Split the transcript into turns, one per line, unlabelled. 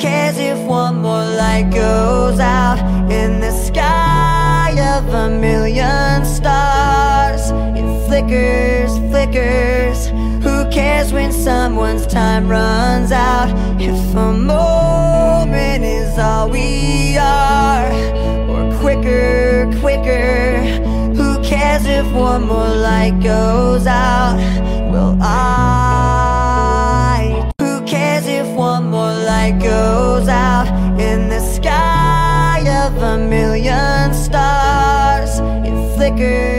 cares if one more light goes out in the sky of a million stars? It flickers, flickers. Who cares when someone's time runs out? If a moment is all we are, or quicker, quicker. Who cares if one more light goes out? Light goes out in the sky of a million stars? It flickers